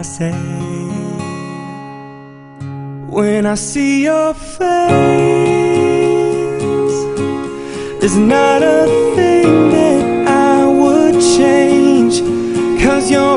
I say, when I see your face, there's not a thing that I would change. Cause you're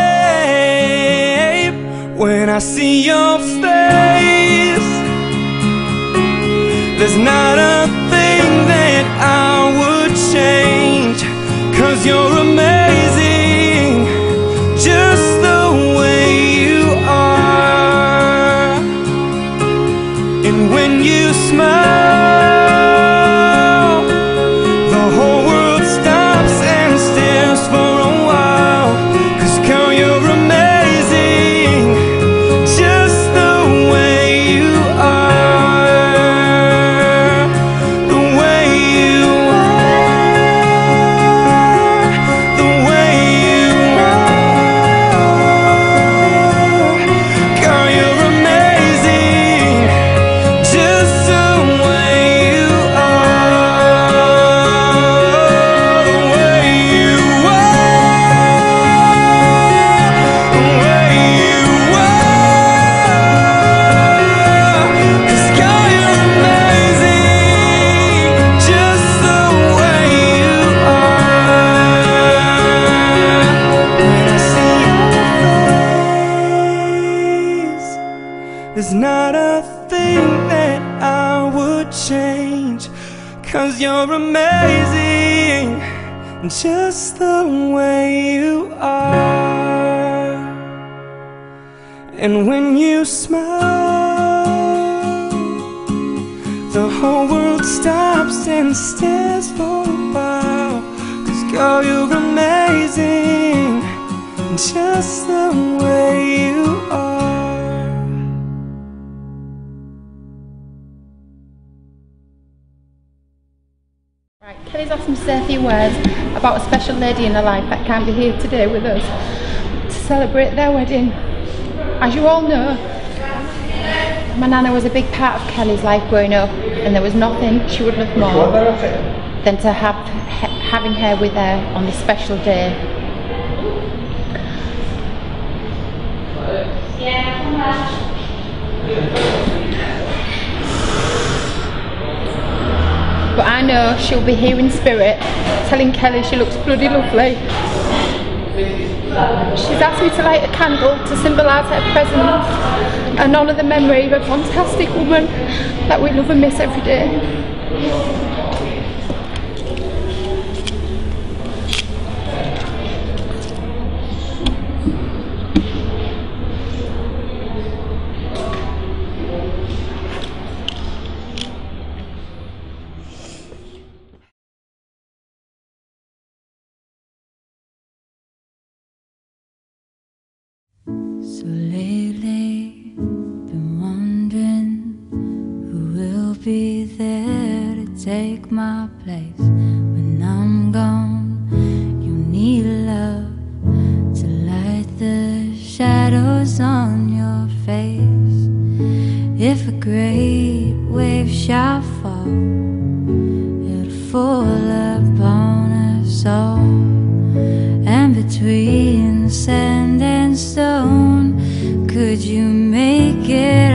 when I see your face, there's not a thing that I would change. Cause you're amazing, when you smile, the whole world stops and stares for a while. Cause girl, you're amazing, just the way you are. Right, Kelly's asked me to say a few words about a special lady in her life that can't be here today with us to celebrate their wedding. As you all know, my nana was a big part of Kelly's life growing up, and there was nothing she would love more than to have ha- having her with her on this special day. But I know she'll be here in spirit, telling Kelly she looks bloody lovely. She's asked me to light a candle to symbolise her presence and honour the memory of a fantastic woman that we love and miss every day. So lately, been wondering who will be there to take my place when I'm gone. You need love to light the shadows on your face. If a great wave shall fall. Make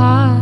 heart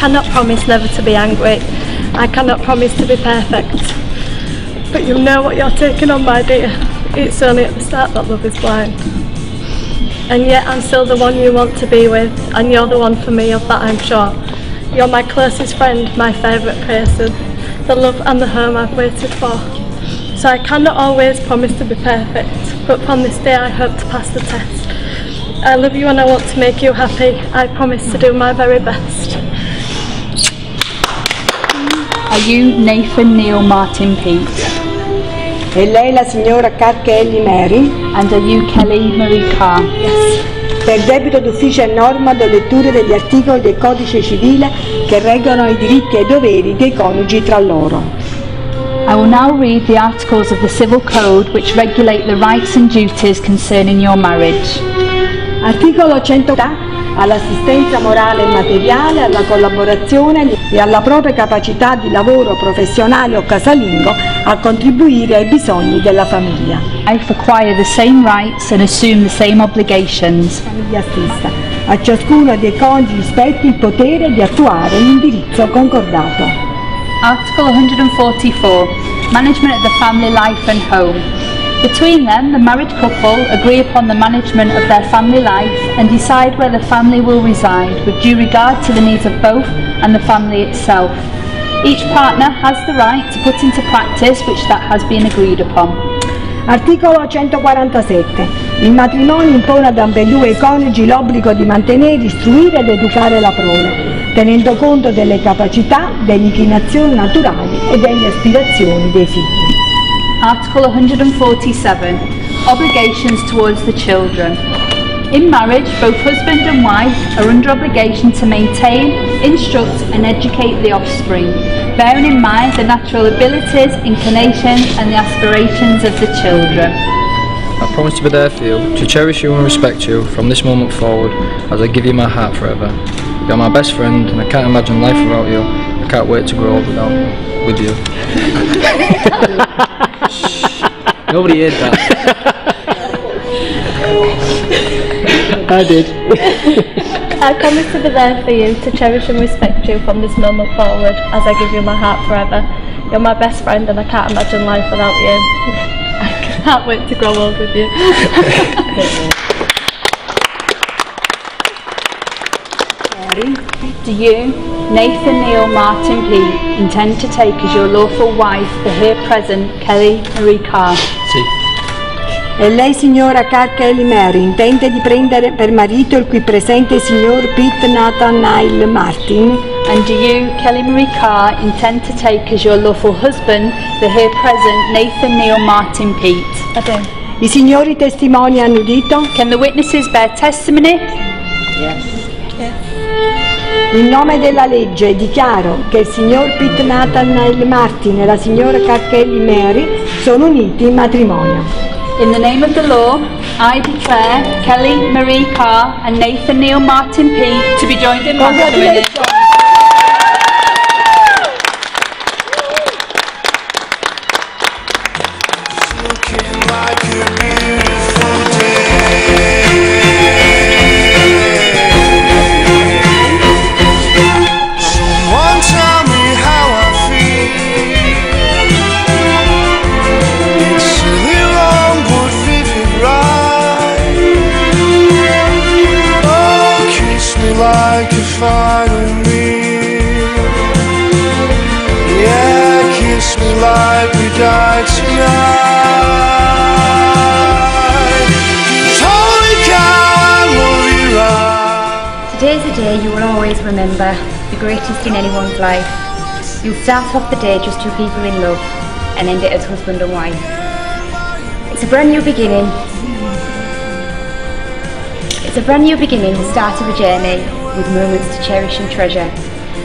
cannot promise never to be angry. I cannot promise to be perfect. But you know what you're taking on, my dear. It's only at the start that love is blind. And yet I'm still the one you want to be with, and you're the one for me, of that I'm sure. You're my closest friend, my favourite person, the love and the home I've waited for. So I cannot always promise to be perfect, but from this day I hope to pass the test. I love you and I want to make you happy. I promise to do my very best. Are you Nathan Neil Martin Pete? E lei la signora Carche Ellie Mary? And are you Kelly Marie Carr? Per debito d'ufficio e norma do letture degli articoli del codice civile che reggono i diritti e i doveri dei coniugi tra loro. I will now read the articles of the Civil Code which regulate the rights and duties concerning your marriage. Articolo 100 all'assistenza morale e materiale, alla collaborazione e alla propria capacità di lavoro professionale o casalingo a contribuire ai bisogni della famiglia. Wife acquire the same rights and assume the same obligations. Famiglia stessa. A ciascuno dei coniugi spetti il potere di attuare l'indirizzo concordato. Article 144. Management of the family life and home. Between them, the married couple agree upon the management of their family life and decide where the family will reside with due regard to the needs of both and the family itself. Each partner has the right to put into practice which that has been agreed upon. Articolo 147. Il matrimonio impone ad ambedue i coniugi l'obbligo di mantenere, istruire ed educare la prole, tenendo conto delle capacità, delle inclinazioni naturali e delle aspirazioni dei figli. Article 147. Obligations towards the children. In marriage, both husband and wife are under obligation to maintain, instruct and educate the offspring, bearing in mind the natural abilities, inclinations and the aspirations of the children. I promise to be there for you, to cherish you and respect you from this moment forward as I give you my heart forever. You're my best friend and I can't imagine life without you. I can't wait to grow up without with you. Nobody heard that. I did. I promise to be there for you, to cherish and respect you from this moment forward as I give you my heart forever. You're my best friend and I can't imagine life without you. I can't wait to grow old with you. Do you, Nathan Neil Martin Peat, intend to take as your lawful wife the here present Kelly Marie Carr? Sì. E lei, signora Carr Kelly Marie, intende di prendere per marito il qui presente signor Peat Nathaniel Martin? And do you, Kelly Marie Carr, intend to take as your lawful husband the here present Nathan Neil Martin Peat? I do. I signori testimoni hanno udito? Can the witnesses bear testimony? In nome della legge dichiaro che il signor Pete Nathaniel Martin e la signora Carchelli Mary sono uniti in matrimonio. In the name of the law, I declare Kelly Marie Carr and Nathan Neil Martin Pete to be joined in matrimony. Anyone's life. You'll start off the day just two people in love and end it as husband and wife. It's a brand new beginning. It's a brand new beginning, the start of a journey with moments to cherish and treasure.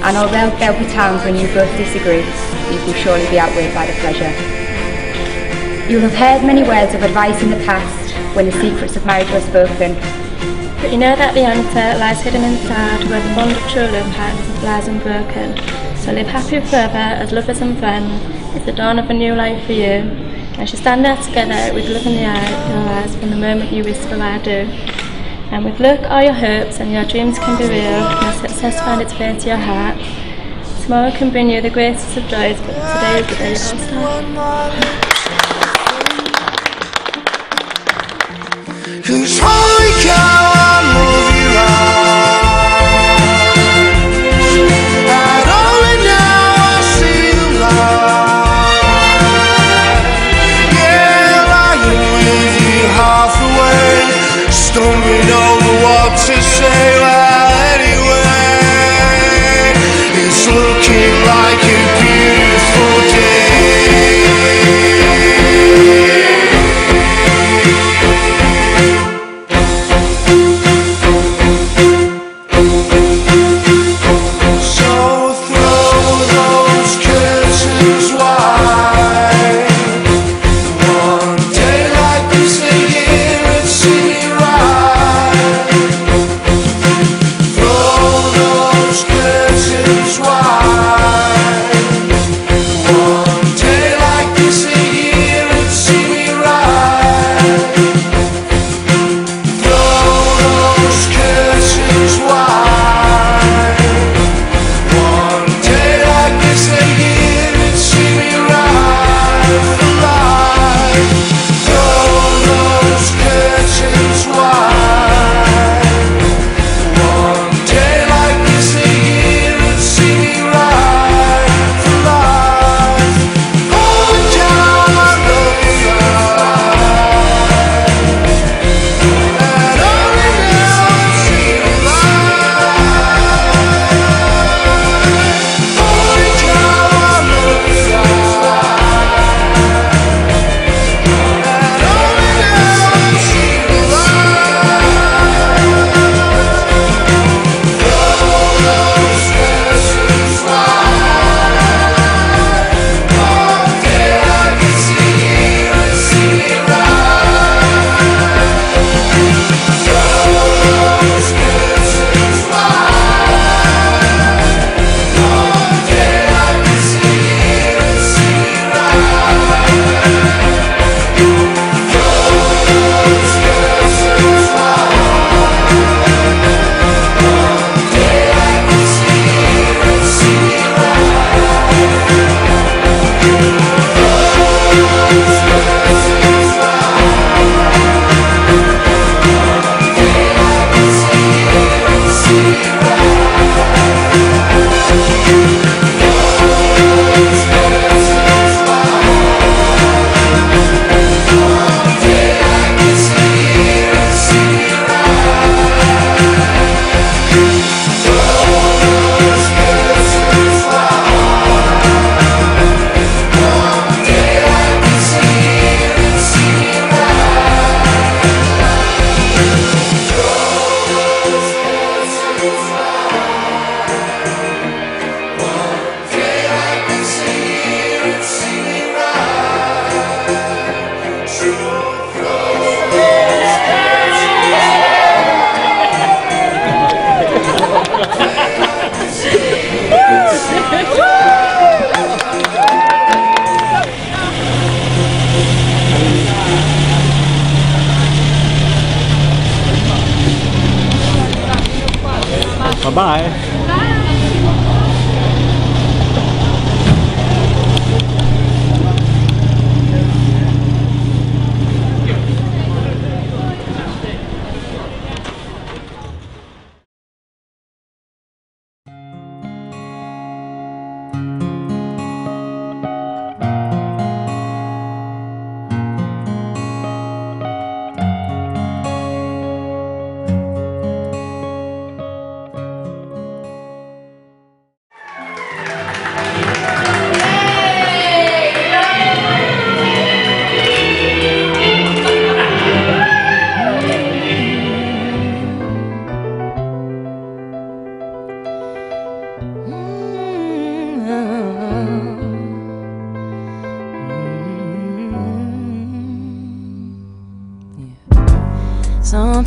And although there'll be times when you both disagree, you will surely be outweighed by the pleasure. You'll have heard many words of advice in the past when the secrets of marriage were spoken, But you know that the answer lies hidden inside where the bond of true love hangs lies unbroken. So live happy forever as lovers and friends. It's the dawn of a new life for you. And you stand there together with love in the eye, your eyes from the moment you whisper I do. And with luck all your hopes and your dreams can be real, and success find its way to your heart. Tomorrow can bring you the greatest of joys, but today is the day you start.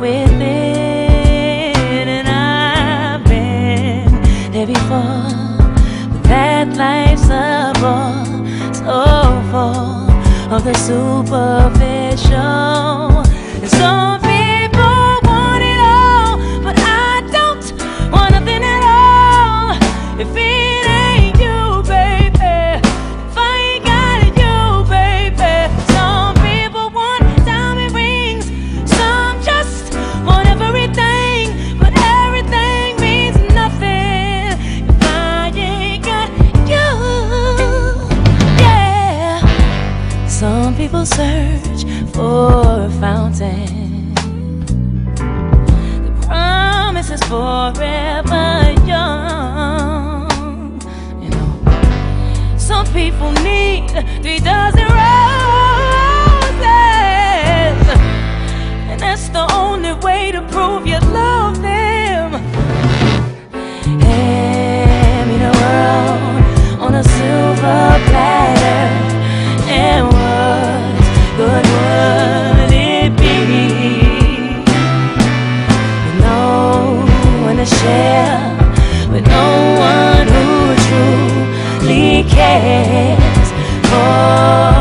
within. And I've been there before. But that life's a bore. So full of the superficial. mountain. The promise is forever young. You know, some people need three dozen roses, and that's the only way to prove your love. share with no one who truly cares for.